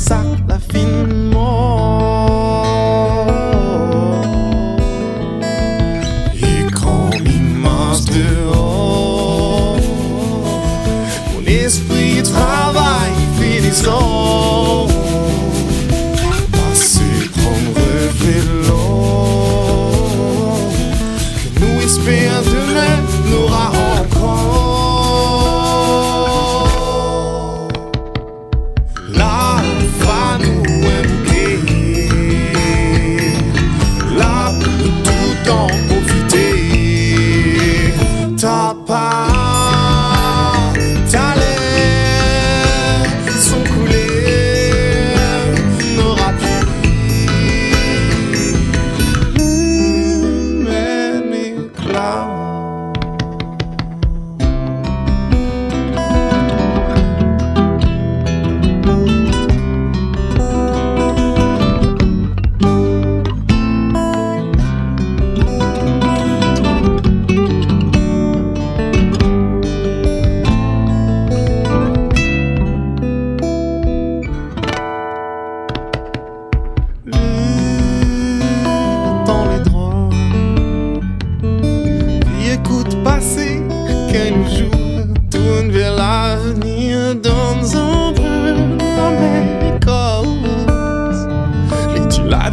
sagt la fin mor Et quand il immense dehors Mon esprit travaille, fait des